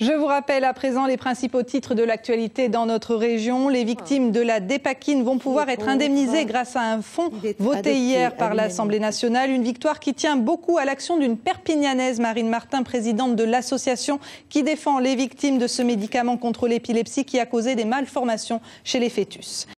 Je vous rappelle à présent les principaux titres de l'actualité dans notre région. Les victimes de la dépakine vont pouvoir être indemnisées grâce à un fonds voté hier par l'Assemblée nationale. Une victoire qui tient beaucoup à l'action d'une perpignanaise, Marine Martin, présidente de l'association qui défend les victimes de ce médicament contre l'épilepsie qui a causé des malformations chez les fœtus.